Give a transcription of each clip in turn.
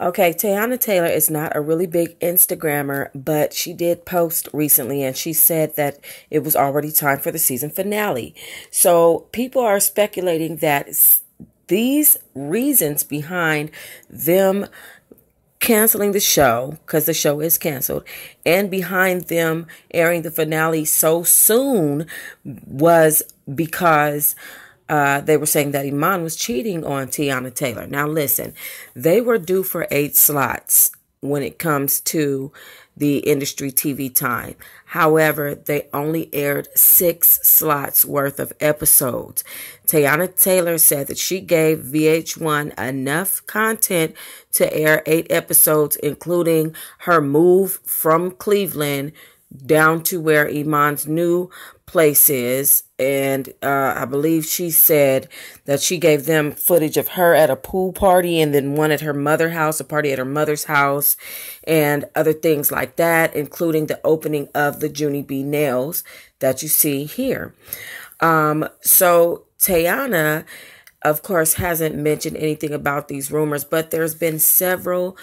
Okay, Teyana Taylor is not a really big Instagrammer, but she did post recently and she said that it was already time for the season finale. So people are speculating that these reasons behind them canceling the show because the show is canceled and behind them airing the finale so soon was because uh, they were saying that Iman was cheating on Teyana Taylor. Now, listen, they were due for eight slots when it comes to the industry TV time. However, they only aired six slots worth of episodes. Teyana Taylor said that she gave VH1 enough content to air eight episodes, including her move from Cleveland down to where Iman's new place is. And uh, I believe she said that she gave them footage of her at a pool party and then one at her mother house, a party at her mother's house, and other things like that, including the opening of the Junie Bee nails that you see here. Um, so Teyana of course, hasn't mentioned anything about these rumors, but there's been several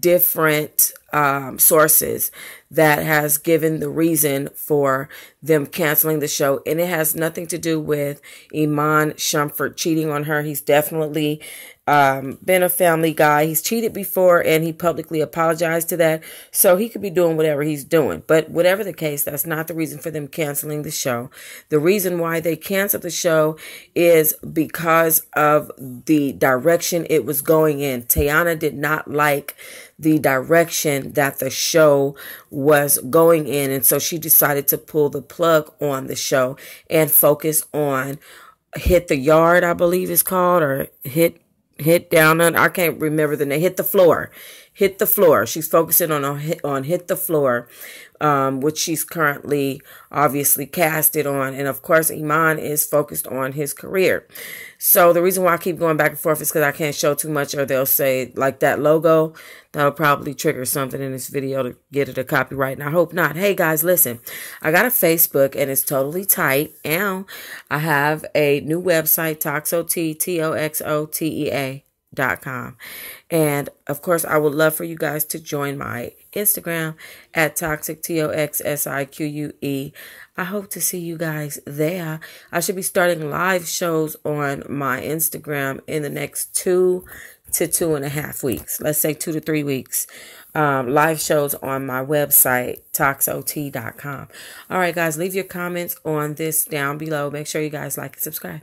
different um, sources that has given the reason for them canceling the show. And it has nothing to do with Iman Shumpert cheating on her. He's definitely um, been a family guy. He's cheated before and he publicly apologized to that. So he could be doing whatever he's doing. But whatever the case, that's not the reason for them canceling the show. The reason why they canceled the show is because of the direction it was going in. Teyana did not like the direction that the show was going in. And so she decided to pull the plug on the show and focus on Hit the Yard, I believe is called, or Hit hit down on I can't remember the name. Hit the floor. Hit the floor. She's focusing on on hit, on hit the floor, um, which she's currently obviously casted on, and of course Iman is focused on his career. So the reason why I keep going back and forth is because I can't show too much, or they'll say like that logo. That'll probably trigger something in this video to get it a copyright, and I hope not. Hey guys, listen, I got a Facebook and it's totally tight, and I have a new website, Toxo T T O X O T E A com. And of course, I would love for you guys to join my Instagram at toxic T O X S I Q U E. I hope to see you guys there. I should be starting live shows on my Instagram in the next two to two and a half weeks. Let's say two to three weeks. Um, live shows on my website, toxot.com. All right, guys, leave your comments on this down below. Make sure you guys like and subscribe.